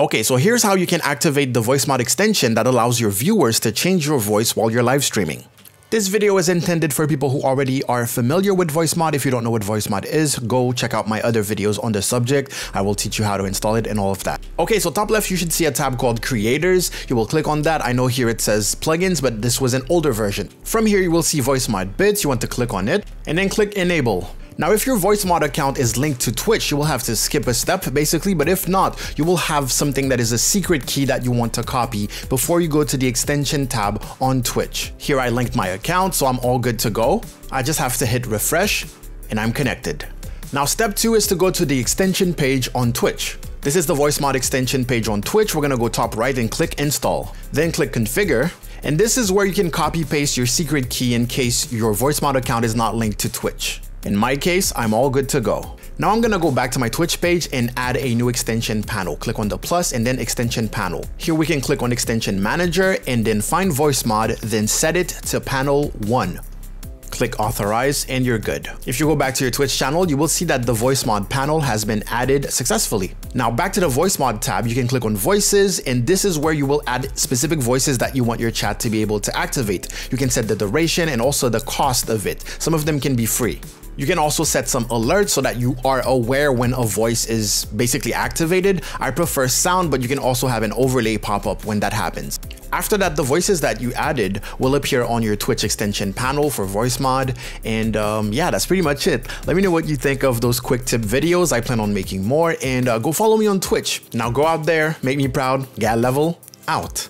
Okay, so here's how you can activate the VoiceMod extension that allows your viewers to change your voice while you're live streaming. This video is intended for people who already are familiar with VoiceMod. If you don't know what VoiceMod is, go check out my other videos on the subject. I will teach you how to install it and all of that. Okay, so top left, you should see a tab called Creators. You will click on that. I know here it says plugins, but this was an older version. From here, you will see VoiceMod bits. You want to click on it and then click Enable. Now, if your VoiceMod account is linked to Twitch, you will have to skip a step basically, but if not, you will have something that is a secret key that you want to copy before you go to the extension tab on Twitch. Here I linked my account, so I'm all good to go. I just have to hit refresh and I'm connected. Now, step two is to go to the extension page on Twitch. This is the VoiceMod extension page on Twitch. We're gonna go top right and click install. Then click configure. And this is where you can copy paste your secret key in case your VoiceMod account is not linked to Twitch. In my case, I'm all good to go. Now I'm gonna go back to my Twitch page and add a new extension panel. Click on the plus and then extension panel. Here we can click on extension manager and then find Voicemod, then set it to panel one. Click authorize and you're good. If you go back to your Twitch channel, you will see that the Voicemod panel has been added successfully. Now back to the Voicemod tab, you can click on voices and this is where you will add specific voices that you want your chat to be able to activate. You can set the duration and also the cost of it. Some of them can be free. You can also set some alerts so that you are aware when a voice is basically activated. I prefer sound, but you can also have an overlay pop up when that happens. After that, the voices that you added will appear on your Twitch extension panel for Voicemod. And um, yeah, that's pretty much it. Let me know what you think of those quick tip videos. I plan on making more and uh, go follow me on Twitch. Now go out there, make me proud, Gael Level, out.